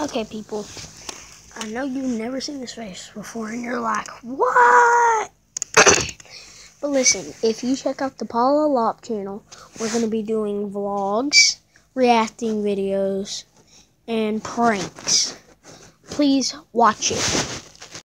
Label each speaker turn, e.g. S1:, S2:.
S1: Okay, people. I know you've never seen this face before, and you're like, what? but listen, if you check out the Paula Lop channel, we're going to be doing vlogs, reacting videos, and pranks. Please watch it.